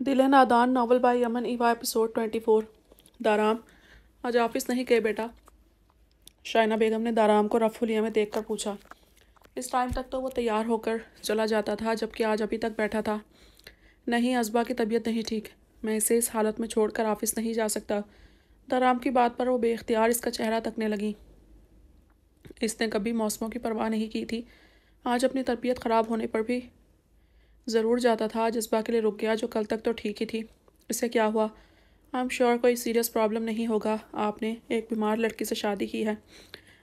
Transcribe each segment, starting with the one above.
दिल है नादान नावल बाय यमन ईवा एपिसोड ट्वेंटी फोर दाराम। आज ऑफ़िस नहीं गए बेटा। शाइना बेगम ने दाराम को रफुलिया में देखकर पूछा। इस टाइम तक तो वो तैयार होकर चला जाता था, जबकि आज अभी तक बैठा था। नहीं असबा की तबीयत नहीं ठीक। मैं इसे इस हालत में छोड़कर ऑफ़िस नहीं जा सकता। दाराम की बात पर वो बेख्तियार इसका चेहरा तकने लगी। इसने कभी मौसमों की परवाह नहीं की थी। आज अपनी तबीयत ख़राब होने पर भी ज़रूर जाता था जज्बा के लिए रुक गया जो कल तक तो ठीक ही थी। इसे क्या हुआ? आई एम श्योर कोई सीरियस प्रॉब्लम नहीं होगा। आपने एक बीमार लड़की से शादी की है।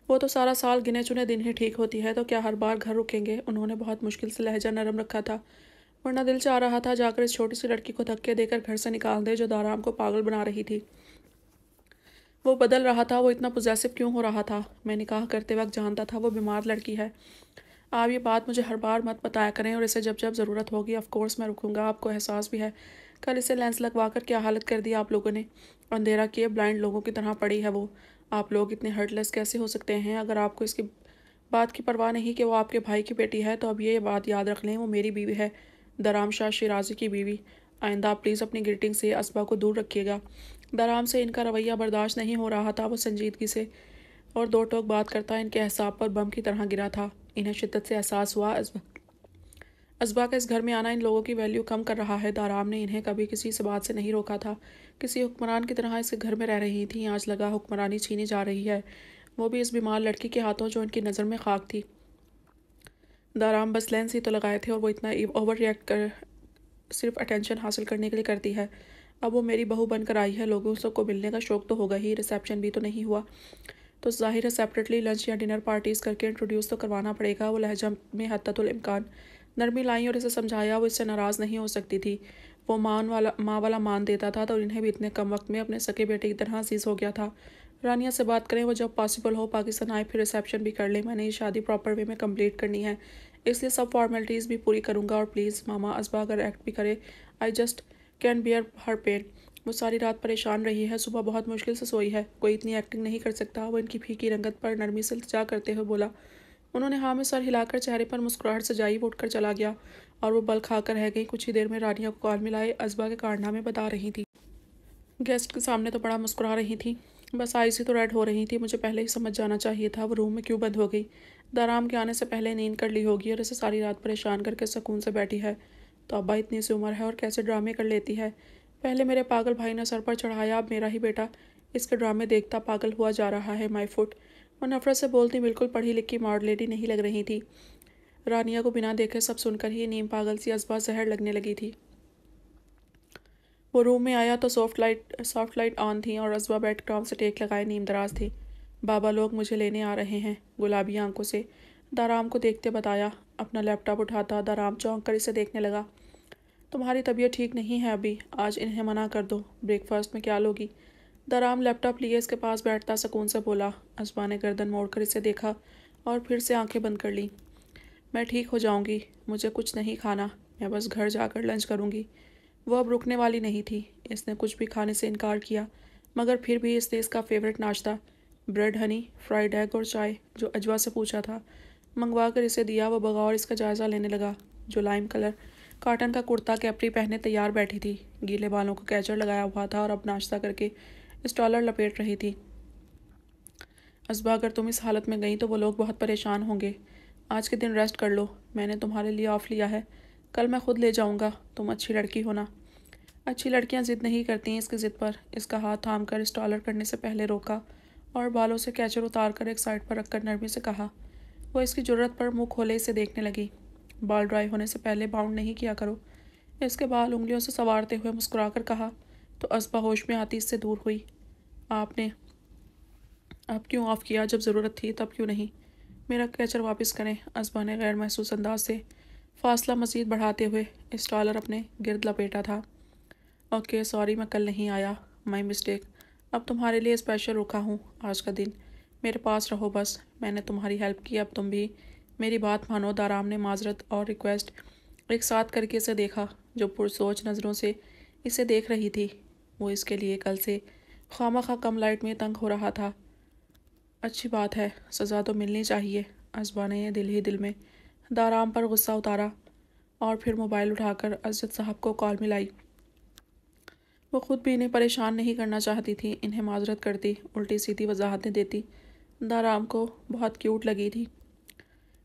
वो तो सारा साल गिने चुने दिन ही ठीक होती है तो क्या हर बार घर रुकेंगे? उन्होंने बहुत मुश्किल से लहजा नरम रखा था। वरना दिल चाह रहा था जाकर इस छोटी सी लड़की को धक्के देकर घर से निकाल दे, जो दाराम को पागल बना रही थी। वो बदल रहा था, वो इतना पोजेसिव क्यों हो रहा था? मैं निकाह करते वक्त जानता था, वो बीमार लड़की है। आप ये बात मुझे हर बार मत बताया करें और इसे जब जब ज़रूरत होगी ऑफ़ मैं रुकूँगा। आपको एहसास भी है। कल इसे लेंस लगवा कर क्या हालत कर दी आप लोगों ने? अंधेरा किए ब्लाइंड लोगों की तरह पड़ी है वो। आप लोग इतने हर्टलेस कैसे हो सकते हैं? अगर आपको इसकी बात की परवाह नहीं कि वो आपके भाई की बेटी है तो अब ये बात याद रख लें, वो मेरी बीवी है दराम शाह शिराजी की बीवी। आइंदा प्लीज़ अपनी ग्रीटिंग से असबा को दूर रखिएगा। दराम से इनका रवैया बर्दाश्त नहीं हो रहा था वो संजीदगी से। और दो टोक बात करता, इनके एहसाब पर बम की तरह गिरा था। इन्हें शिद्दत से एहसास हुआ। असबा का इस घर में आना इन लोगों की वैल्यू कम कर रहा है। दाराम ने इन्हें कभी किसी से बात से नहीं रोका था। किसी हुक्मरान की तरह इसके घर में रह रही थी। आज लगा हुक्मरानी छीनी जा रही है। वो भी इस बीमार लड़की के हाथों जो इनकी नज़र में खाक थी। दाराम बस लेंस ही तो लगाए थे और वो इतना ओवर रिएक्ट कर, सिर्फ़ अटेंशन हासिल करने के लिए करती है। अब वो मेरी बहू बनकर आई है। लोगों सबको मिलने का शौक तो होगा ही। रिसेप्शन भी तो नहीं हुआ। तो ज़ाहिर है सेपरेटली लंच या डिनर पार्टीज़ करके इंट्रोड्यूस तो करवाना पड़ेगा, वो लहजा में हतुल इम्कान। नरमी लाई और इसे समझाया, वो इससे नाराज़ नहीं हो सकती थी। वो मान वाला, माँ वाला मान देता था तो इन्हें भी इतने कम वक्त में अपने सके बेटे की तरह अज़ीज़ हो गया था। रानिया से बात करें, वो जब पॉसिबल हो पाकिस्तान आए, फिर रिसेप्शन भी कर ले। मैंने ये शादी प्रॉपर वे में कंप्लीट करनी है। इसलिए सब फॉर्मेलिटीज़ भी पूरी करूँगा और प्लीज़ मामा असबा अगर एक्ट भी करे I just can bear her pain वो सारी रात परेशान रही है, सुबह बहुत मुश्किल से सोई है। कोई इतनी एक्टिंग नहीं कर सकता, वो इनकी फीकी रंगत पर नरमी से जा करते हुए बोला। उन्होंने हाँ में सर हिलाकर चेहरे पर मुस्कुराहट सजाई, वो उठकर चला गया और वो बल खाकर रह गई। कुछ ही देर में रानिया को कॉल मिलाए, अजबा के कारनामे बता रही थी। गेस्ट के सामने तो बड़ा मुस्कुरा रही थी। बस आई सी तो रेड हो रही थी, मुझे पहले ही समझ जाना चाहिए था, वो रूम में क्यों बंद हो गई। दाराम के आने से पहले नींद कर ली होगी और इसे सारी रात परेशान करके सुकून से बैठी है। तो अब्बा इतनी सी उम्र है और कैसे ड्रामे कर लेती है? पहले मेरे पागल भाई ने सर पर चढ़ाया, अब मेरा ही बेटा। इसके ड्रामे देखता पागल हुआ जा रहा है माई फुट। वो नफरत से बोलती, बिल्कुल पढ़ी लिखी मॉड लेडी नहीं लग रही थी। रानिया को बिना देखे सब सुनकर ही नीम पागल सी असबा जहर लगने लगी थी। वो रूम में आया तो soft light soft light on थी और असबा बेड टॉम से टेक लगाए, नीम दराज थी। बाबा लोग मुझे लेने आ रहे हैं, गुलाबी आँखों से। दाराम को देखते बताया, अपना लैपटॉप उठाता, दाराम चौंक कर इसे देखने लगा। तुम्हारी तबीयत ठीक नहीं है अभी, आज इन्हें मना कर दो। ब्रेकफास्ट में क्या लोगी? दराम लैपटॉप लिए इसके पास बैठता सुकून से बोला। असबा ने गर्दन मोड़कर इसे देखा और फिर से आँखें बंद कर ली। मैं ठीक हो जाऊँगी, मुझे कुछ नहीं खाना, मैं बस घर जाकर लंच करूँगी। वो अब रुकने वाली नहीं थी, इसने कुछ भी खाने से इनकार किया, मगर फिर भी इसने इसका फेवरेट नाश्ता, ब्रेड, हनी, फ्राइड एग और चाय, जो अजवा से पूछा था मंगवा कर इसे दिया, वो बगौर इसका जायज़ा लेने लगा, जो लाइम कलर कॉटन का कुर्ता कैपरी पहने तैयार बैठी थी। गीले बालों को कैचर लगाया हुआ था और अब नाश्ता करके स्टॉलर लपेट रही थी। असबा अगर तुम इस हालत में गई तो वो लोग बहुत परेशान होंगे। आज के दिन रेस्ट कर लो। मैंने तुम्हारे लिए ऑफ़ लिया है। कल मैं खुद ले जाऊँगा। तुम अच्छी लड़की हो ना। अच्छी लड़कियाँ ज़िद नहीं करती हैं इसकी ज़िद पर। इसका हाथ थाम कर स्टॉलर करने से पहले रोका और बालों से कैचर उतार कर एक साइड पर रखकर नरमी से कहा। वो इसकी ज़रूरत पर मुँह खोले इसे देखने लगी। बाल ड्राई होने से पहले बाउंड नहीं किया करो। इसके बाल उंगलियों से सवारते हुए मुस्कुरा कर कहा तो असबा होश में आती इससे दूर हुई। आपने अब क्यों ऑफ़ किया जब ज़रूरत थी तब क्यों नहीं? मेरा कैचर वापस करें। असबा ने गैर महसूस अंदाज से फासला मज़ीद बढ़ाते हुए स्टॉलर अपने गिरद लपेटा था। ओके, सॉरी, मैं कल नहीं आया। My mistake. अब तुम्हारे लिए स्पेशल रुका हूँ आज का दिन। मेरे पास रहो बस। मैंने तुम्हारी हेल्प की, अब तुम भी मेरी बात मानो, दाराम ने माजरत और रिक्वेस्ट एक साथ करके इसे देखा, जो पुरसोच नज़रों से इसे देख रही थी। वो इसके लिए कल से खामा खा कम लाइट में तंग हो रहा था। अच्छी बात है, सज़ा तो मिलनी चाहिए असबा ने दिल ही दिल में दाराम पर गुस्सा उतारा और फिर मोबाइल उठाकर अजद साहब को कॉल मिलाई। वो खुद भी इन्हें परेशान नहीं करना चाहती थी, इन्हें माजरत करती उल्टी सीधी वजाहतें देती। दाराम को बहुत क्यूट लगी थी।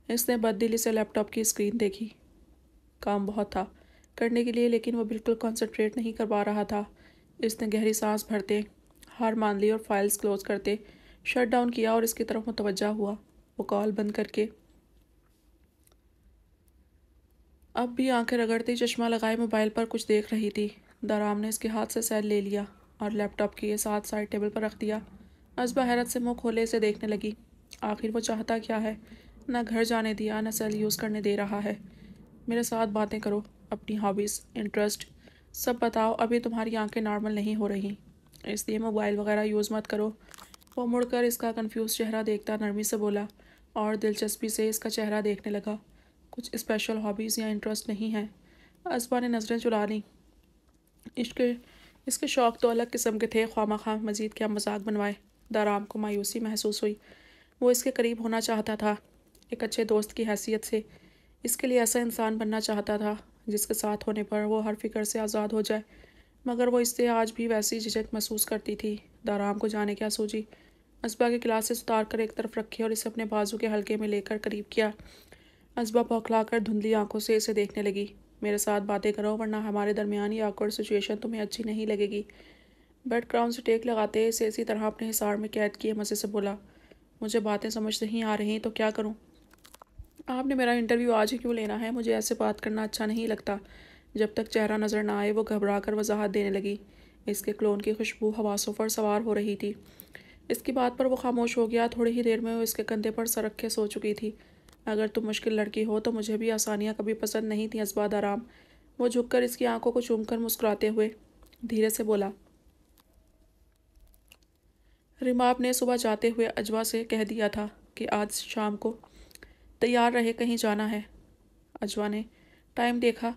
इसने बददिली से लैपटॉप की स्क्रीन देखी। काम बहुत था करने के लिए, लेकिन वो बिल्कुल कंसंट्रेट नहीं कर पा रहा था। इसने गहरी सांस भरते, हार मान ली और फाइल्स क्लोज करते शट डाउन किया और इसकी तरफ़ मुतवजा हुआ। वो कॉल बंद करके, अब भी आँखें रगड़ती, चश्मा लगाए, मोबाइल पर कुछ देख रही थी। दाराम ने इसके हाथ से सेल ले लिया और लैपटॉप के साथ साइड टेबल पर रख दिया। असबा हैरत से मुँह खोले से देखने लगी। आखिर वो चाहता क्या है? ना घर जाने दिया, ना सेल यूज़ करने दे रहा है। मेरे साथ बातें करो, अपनी हॉबीज़ इंटरेस्ट सब बताओ, अभी तुम्हारी आँखें नॉर्मल नहीं हो रही। इसलिए मोबाइल वगैरह यूज़ मत करो। वो मुड़कर इसका कंफ्यूज चेहरा देखता, नरमी से बोला, और दिलचस्पी से इसका चेहरा देखने लगा। कुछ स्पेशल हॉबीज़ या इंटरेस्ट नहीं है। असबा ने नज़रें चुरा ली। इसके इसके शौक़ तो अलग किस्म के थे ख्वामा खां मज़ीद क्या मज़ाक बनवाए। दाराम को मायूसी महसूस हुई। वो इसके करीब होना चाहता था। एक अच्छे दोस्त की हैसियत से। इसके लिए ऐसा इंसान बनना चाहता था, जिसके साथ होने पर वो हर फ़िक्र से आज़ाद हो जाए। मगर वो इससे आज भी वैसी झिझक महसूस करती थी। दाराम को जाने क्या सूझी असबा के क्लासेस उतार कर एक तरफ़ रखी और इसे अपने बाजू के हल्के में लेकर करीब किया। असबा पौखला कर धुंधली आँखों से इसे देखने लगी। मेरे साथ बातें करो, वरना हमारे दरमियान ये आकवर्ड सिचुएशन तुम्हें अच्छी नहीं लगेगी। बेड क्राउन से टेक लगाते इसे इसी तरह अपने हिसार में कैद किए मज़े से बोला, मुझे बातें समझ नहीं आ रही तो क्या करूँ? आपने मेरा इंटरव्यू आज ही क्यों लेना है? मुझे ऐसे बात करना अच्छा नहीं लगता। जब तक चेहरा नज़र ना आए, वो घबरा कर वजाहत देने लगी। इसके क्लोन की खुशबू हवासों पर सवार हो रही थी। इसकी बात पर वो खामोश हो गया। थोड़ी ही देर में वो इसके कंधे पर सरक के सो चुकी थी। अगर तुम मुश्किल लड़की हो तो मुझे भी आसानियाँ कभी पसंद नहीं थी असबाद आराम। वो झुककर इसकी आँखों को चूमकर मुस्कुराते हुए धीरे से बोला रिमाब ने सुबह जाते हुए अजवा से कह दिया था कि आज शाम को तैयार रहे कहीं जाना है। अजवा ने टाइम देखा।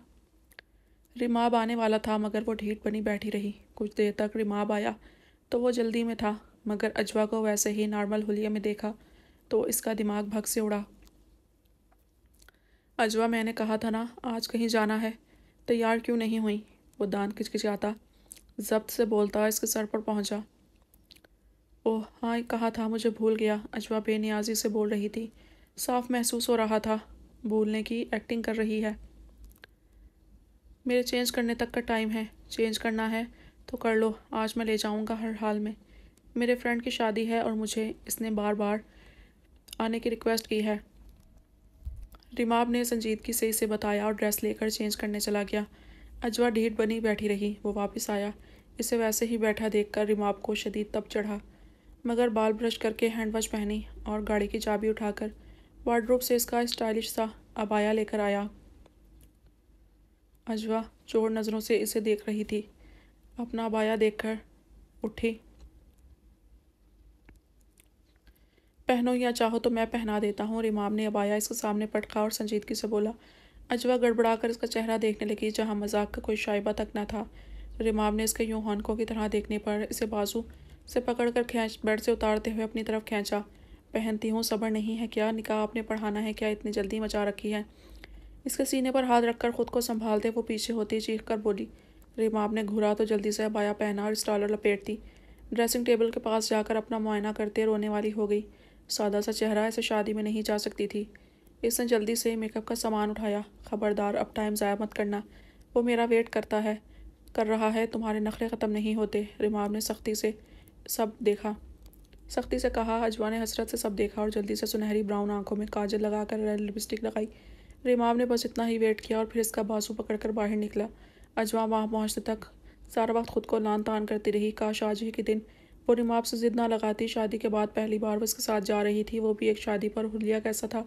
रिमाब आने वाला था, मगर वो ढीठ बनी बैठी रही। कुछ देर तक रिमाब आया तो वो जल्दी में था, मगर अजवा को वैसे ही नॉर्मल हुलिया में देखा तो इसका दिमाग भग से उड़ा। अजवा मैंने कहा था ना, आज कहीं जाना है। तैयार क्यों नहीं हुई? वो दान किचकिचाता, जब्त से बोलता इसके सर पर पहुँचा। ओह हाँ कहा था, मुझे भूल गया। अजवा बेनियाजी से बोल रही थी साफ़ महसूस हो रहा था भूलने की एक्टिंग कर रही है। मेरे चेंज करने तक का टाइम है चेंज करना है तो कर लो, आज मैं ले जाऊँगा हर हाल में। मेरे फ्रेंड की शादी है और मुझे इसने बार बार आने की रिक्वेस्ट की है। रिमाब ने संजीदगी से इसे बताया और ड्रेस लेकर चेंज करने चला गया। अजवा ढीठ बनी बैठी रही, वो वापस आया। इसे वैसे ही बैठा देखकर रिमाब को शदीद तब चढ़ा। मगर बाल ब्रश करके हैंड वॉश पहनी और गाड़ी की चाबी उठाकर वार्ड्रोब से इसका स्टाइलिश सा अबाया लेकर आया। अजवा चोर नज़रों से इसे देख रही थी। अपना अबाया देखकर उठी। पहनो या चाहो तो मैं पहना देता हूँ रिमाम ने अबाया इसके सामने पटका और संजीदगी से बोला। अजवा गड़बड़ा कर इसका चेहरा देखने लगी, जहाँ मज़ाक का कोई शायबा तक न था। रिमाम ने इसके यूँ हॉनकों की तरह देखने पर इसे बाजू से पकड़कर खींच, बेड से उतारते हुए अपनी तरफ़ खींचा। पहनती हूँ, सब्र नहीं है, क्या निकाह आपने पढ़ाना है, क्या इतनी जल्दी मचा रखी है? इसके सीने पर हाथ रखकर खुद को संभालते वो पीछे होती चीख कर बोली रिमाब ने घुरा तो जल्दी से अबाया पहना और स्टॉलर लपेट दी ड्रेसिंग टेबल के पास जाकर अपना मुआयना करते रोने वाली हो गई। सादा सा चेहरा ऐसे शादी में नहीं जा सकती थी। इसने जल्दी से मेकअप का सामान उठाया। खबरदार, अब टाइम ज़ाया मत करना। वो मेरा वेट करता है। कर रहा है, तुम्हारे नखरे ख़त्म नहीं होते। रिमाब ने सख्ती से सब देखा। सख्ती से कहा, अजवा ने हसरत से सब देखा और जल्दी से सुनहरी ब्राउन आँखों में काजल लगाकर रेड लिपस्टिक लगाई। रिमाब ने बस इतना ही वेट किया और फिर इसका बाजू पकड़कर बाहर निकला। अजवा वहाँ पहुँचते तक सारा वक्त खुद को लान तान करती रही। काश आज ही के दिन वो रिमाब से ज़िद ना लगाती। शादी के बाद पहली बार वो उसके साथ जा रही थी। वो भी एक शादी पर। हुलिया कैसा था?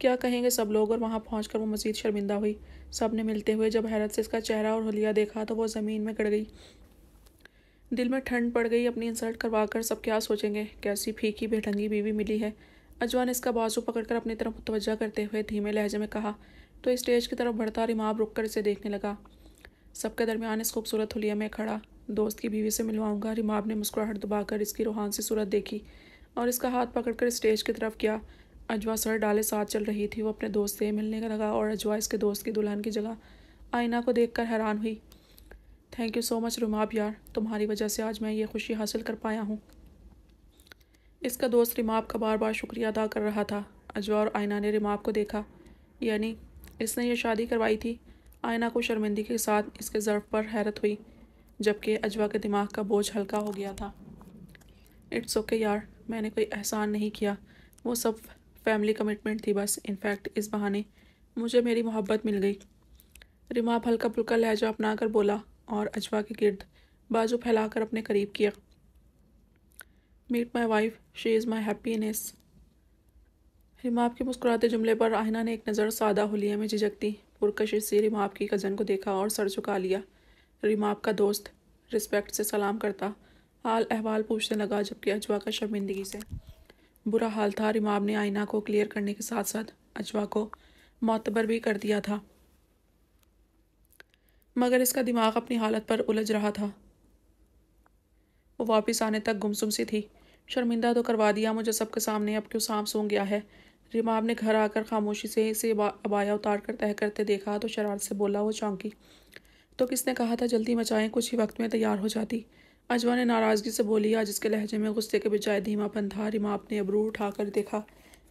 क्या कहेंगे सब लोग? और वहाँ पहुँच वो मज़ीद शर्मिंदा हुई। सबने मिलते हुए जब हैरत से इसका चेहरा और हुलिया देखा तो वो ज़मीन में गड़ गई। दिल में ठंड पड़ गई, अपनी इंसल्ट करवा कर सब क्या सोचेंगे? कैसी फीकी बेढंगी बीवी मिली है। अजवा ने इसका बाजू पकड़कर अपनी तरफ़ मुतवजा करते हुए धीमे लहजे में कहा तो स्टेज की तरफ़ बढ़ता रिमाब रुक कर इसे देखने लगा। सबके दरमियान इस खूबसूरत हुलिया में खड़ा, दोस्त की बीवी से मिलवाऊँगा रिमाब ने मुस्कुराहट दबाकर इसकी रूहान सी सूरत देखी और इसका हाथ पकड़कर स्टेज की तरफ़ किया। अजवा सर डाले साथ चल रही थी, वो अपने दोस्त से मिलने का लगा और अजवा इसके दोस्त की दुल्हन की जगह आईना को देखकर हैरान हुई। Thank you so much Rumab यार तुम्हारी वजह से आज मैं ये खुशी हासिल कर पाया हूँ। इसका दोस्त रिमाब का बार बार शुक्रिया अदा कर रहा था। अजवा और आयना ने रिमाब को देखा। यानी, इसने ये शादी करवाई थी। आयना को शर्मिंदगी के साथ इसके ज़र्फ पर हैरत हुई, जबकि अजवा के दिमाग का बोझ हल्का हो गया था। इट्स ओके okay, यार। मैंने कोई एहसान नहीं किया। वो सब फैमिली कमिटमेंट थी बस। इनफैक्ट इस बहाने मुझे मेरी मोहब्बत मिल गई। रिमाप हल्का फुल्का लहजा अपना कर बोला और अजवा के गिर्द बाजू फैलाकर अपने करीब किया। Meet my wife she is my happiness रिमाप के मुस्कुराते जुमले पर आहिना ने एक नज़र सादा हुलिया में झिझकती। पुरकशिश से रिमाप की कज़न को देखा और सर झुका लिया। रिमाप का दोस्त रिस्पेक्ट से सलाम करता। हाल अहवाल पूछने लगा जबकि अजवा का शर्मिंदगी से। बुरा हाल था रिमाब ने आईना को क्लियर करने के साथ साथ अजवा को मतबर भी कर दिया था। मगर इसका दिमाग अपनी हालत पर उलझ रहा था। वो वापस आने तक गुमसुम सी थी। शर्मिंदा तो करवा दिया मुझे सबके सामने, अब क्यों सांप सूंघ गया है? रिमाब ने घर आकर खामोशी से इसे अबाया उतार कर तय करते देखा तो शरारत से बोला, वो चौंकी। तो किसने कहा था, जल्दी मचाएँ, कुछ ही वक्त में तैयार हो जाती। अजवा ने नाराज़गी से बोली, आज इसके लहजे में गुस्से के बजाय धीमापन था। रिमाब ने अबरू उठाकर देखा,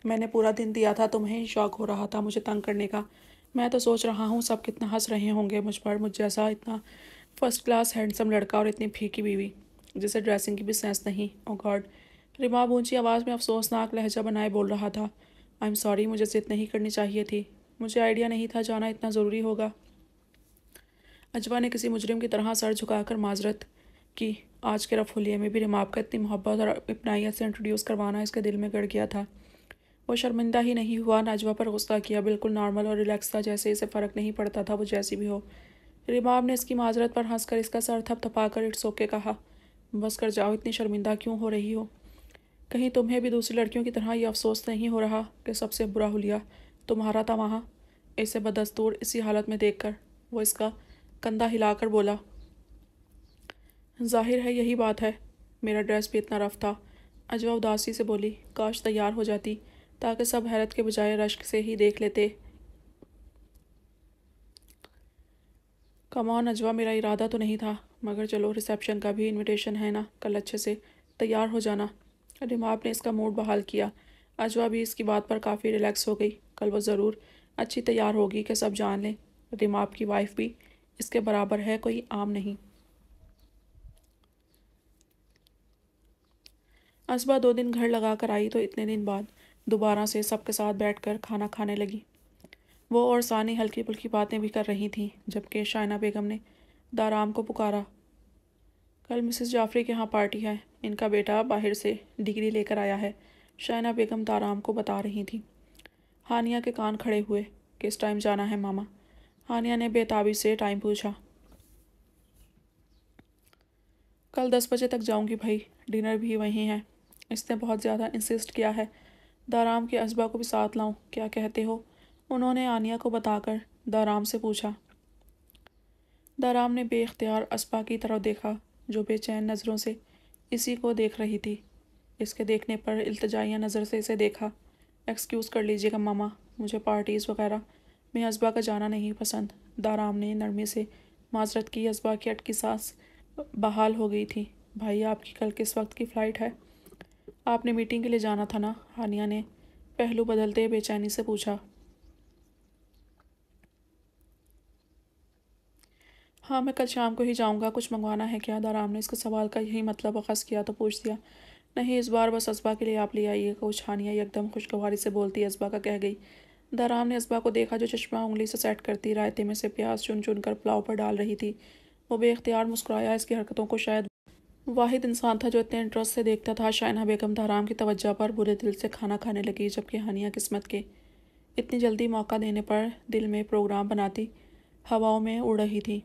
मैंने पूरा दिन दिया था, तुम्हें शौक हो रहा था मुझे तंग करने का। मैं तो सोच रहा हूँ सब कितना हंस रहे होंगे मुझ पर, मुझ जैसा इतना फ़र्स्ट क्लास हैंडसम लड़का और इतनी फीकी बीवी, जिसे ड्रेसिंग की भी सेंस नहीं। ओ गॉड रिमाब ऊँची आवाज़ में अफसोसनाक लहजा बनाए बोल रहा था। आई एम सॉरी मुझे जिद नहीं करनी चाहिए थी। मुझे आइडिया नहीं था जाना इतना ज़रूरी होगा। अजवा ने किसी मुजरिम की तरह सर झुकाकर माजरत की आज के रफुलिये में भी रिमाब का इतनी मोहब्बत और अपनाइत से इंट्रोड्यूस करवाना इसके दिल में गड़ गया था। वो शर्मिंदा ही नहीं हुआ। नाजवा पर गुस्सा किया। बिल्कुल नॉर्मल और रिलैक्स था। जैसे इसे फ़र्क नहीं पड़ता था, वो जैसी भी हो। रिमाब ने इसकी माजरत पर हंसकर इसका सर थप थपाकर, इट्स ओके कहा। बस कर जाओ, इतनी शर्मिंदा क्यों हो रही हो? कहीं तुम्हें भी दूसरी लड़कियों की तरह ये अफसोस नहीं हो रहा कि सबसे बुरा हुलिया तुम्हारा था वहाँ। इसे बदस्तूर इसी हालत में देखकर वो इसका कंधा हिलाकर बोला, ज़ाहिर है यही बात है। मेरा ड्रेस भी इतना रफ था। अजवा उदासी से बोली, काश तैयार हो जाती। ताकि सब हैरत के बजाय रश्क से ही देख लेते। कमान अजवा मेरा इरादा तो नहीं था, मगर चलो, रिसेप्शन का भी इनविटेशन है ना, कल अच्छे से तैयार हो जाना। रिमाब ने इसका मूड बहाल किया। अजवा भी इसकी बात पर काफ़ी रिलैक्स हो गई। कल वो ज़रूर अच्छी तैयार होगी कि सब जान लें। रिमाब की वाइफ भी इसके बराबर है, कोई आम नहीं। असबा दो दिन घर लगा कर आई तो इतने दिन बाद दोबारा से सबके साथ बैठकर खाना खाने लगी। वो और सानी हल्की फुल्की बातें भी कर रही थीं, जबकि शाइना बेगम ने दाराम को पुकारा। कल मिसेस जाफरी के यहाँ पार्टी है, इनका बेटा बाहर से डिग्री लेकर आया है शाइना बेगम दाराम को बता रही थी। हानिया के कान खड़े हुए, किस टाइम जाना है मामा? हानिया ने बेताबी से टाइम पूछा। कल दस बजे तक जाऊँगी भाई, डिनर भी वहीं है, इसने बहुत ज़्यादा इंसिस्ट किया है दाराम के असबा को भी साथ लाऊं, क्या कहते हो? उन्होंने आनिया को बताकर दाराम से पूछा। दाराम ने बेख्तियार असबा की तरफ़ देखा, जो बेचैन नज़रों से इसी को देख रही थी। इसके देखने पर इल्तजाइया नज़र से इसे देखा। एक्सक्यूज़ कर लीजिएगा, मामा, मुझे पार्टीज़ वगैरह में असबा का जाना नहीं पसंद। दाराम ने नरमी से माजरत की असबा की अटकी सांस बहाल हो गई थी। भाई, आपकी कल किस वक्त की फ़्लाइट है? आपने मीटिंग के लिए जाना था ना? हानिया ने पहलू बदलते बेचैनी से पूछा। हाँ मैं कल शाम को ही जाऊँगा। कुछ मंगवाना है क्या? दाराम ने इसके सवाल का यही मतलब अखज़ किया तो पूछ दिया। नहीं, इस बार बस असबा के लिए आप ले आइए कुछ हानिया एकदम खुशगवारी से बोलती असबा का कह गई। दाराम ने असबा को देखा जो चश्मा उंगली से सेट करती, रायते में से प्याज चुन चुन कर पुलाव पर डाल रही थी। वो बेख्तियार मुस्कुराया, इसकी हरकतों को शायद वाहिद इंसान था जो इतने इंटरेस्ट से देखता था। शाइना बेगम धाराम की तवज्जा पर बुरे दिल से खाना खाने लगी, जबकि हानिया किस्मत के। इतनी जल्दी मौका देने पर दिल में प्रोग्राम बनाती, हवाओं में उड़ रही थी।